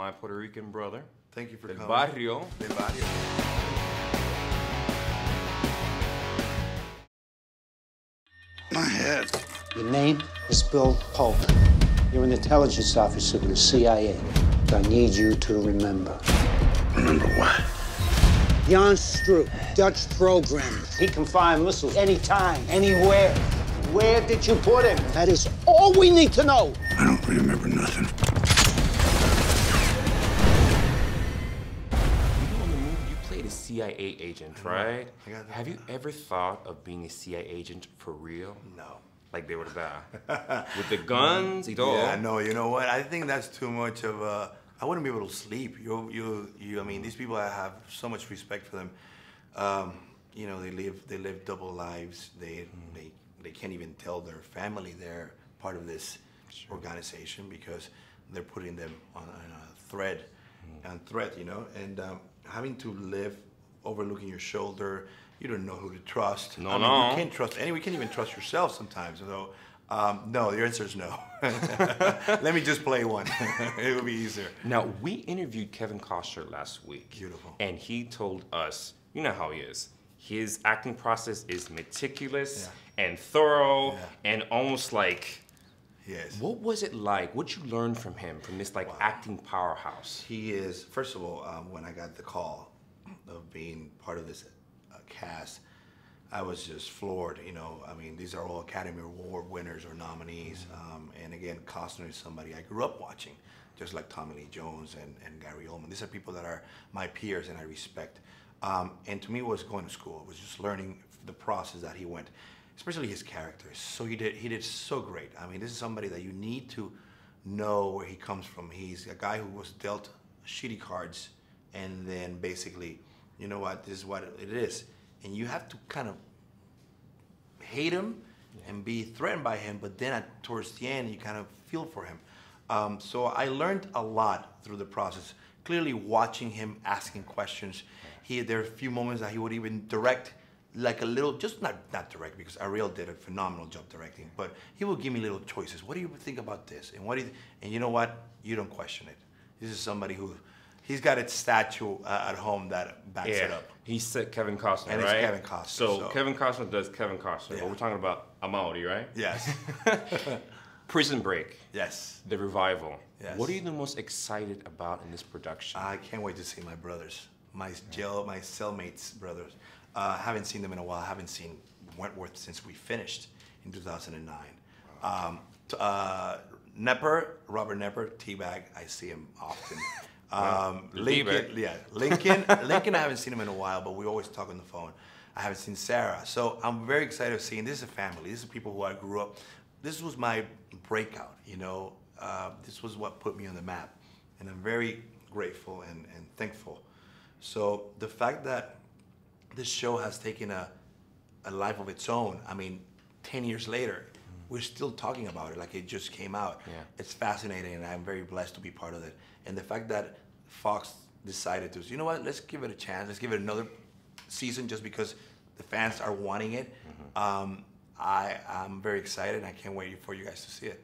my Puerto Rican brother. Thank you for Del coming. barrio. Del barrio. My head. Your name is Bill Pope. You're an intelligence officer in the CIA. I need you to remember. Remember what? Jan Stroop, Dutch programmer. He can fire missiles anytime, anywhere. Where did you put him? That is all we need to know. I don't remember nothing. CIA agent, right? I got that. Have you ever thought of being a CIA agent for real? No. Like they were that. With the guns y todo. Yeah, no, you know what? I think that's too much of a. I wouldn't be able to sleep. You, you, you. I mean, these people. I have so much respect for them. Um, you know, they live, they live double lives. They, they, they can't even tell their family they're part of this organization because they're putting them on, on a thread, on threat. You know, and um, having to live overlooking your shoulder. You don't know who to trust. No, I mean, no. You can't trust anyone. You can't even trust yourself sometimes. So, um, no, your answer is no. Let me just play one. it will be easier. Now, we interviewed Kevin Costner last week. Beautiful. And he told us, you know how he is. His acting process is meticulous and thorough Yeah. and almost like. Yes. What was it like? What you learned from him, from this like acting powerhouse? He is, first of all, um, when I got the call of being part of this uh, cast, I was just floored. You know, I mean, these are all Academy Award winners or nominees. Um, and again, Costner is somebody I grew up watching, just like Tommy Lee Jones and, and Gary Oldman. These are people that are my peers and I respect. Um, and to me, it was going to school. It was just learning the process that he went, especially his characters. So he did, he did so great. I mean, this is somebody that you need to know where he comes from. He's a guy who was dealt shitty cards, and then basically, you know what, this is what it is, and you have to kind of hate him and be threatened by him, but then at, towards the end, you kind of feel for him. Um, so I learned a lot through the process. Clearly, watching him asking questions, he there are a few moments that he would even direct like a little, just not not direct because Ariel did a phenomenal job directing, but he will give me little choices. What do you think about this? And what do you, and you know what? You don't question it. This is somebody who, he's got a statue uh, at home that backs it up. He said Kevin Costner, And it's right? Kevin Costner, So, so- Kevin Costner does Kevin Costner, Yeah. but we're talking about Amaury, right? Yes, Prison Break, yes. the revival. Yes. What are you the most excited about in this production? I can't wait to see my brothers, my jail, my cellmates brothers. Uh, haven't seen them in a while. haven't seen Wentworth since we finished in 2009. Um, t- uh, Knepper, Robert Knepper, T-Bag, I see him often. Um, Lincoln, yeah, Lincoln, Lincoln. I haven't seen him in a while, but we always talk on the phone. I haven't seen Sarah, so I'm very excited of seeing. This is a family. This is people who I grew up. This was my breakout. You know, uh, this was what put me on the map, and I'm very grateful and, and thankful. So the fact that this show has taken a, a life of its own. I mean, 10 years later, we're still talking about it like it just came out. Yeah. It's fascinating, and I'm very blessed to be part of it. And the fact that Fox decided to, you know what, let's give it a chance. Let's give it another season just because the fans are wanting it. Um, I, I'm very excited. And I can't wait for you guys to see it.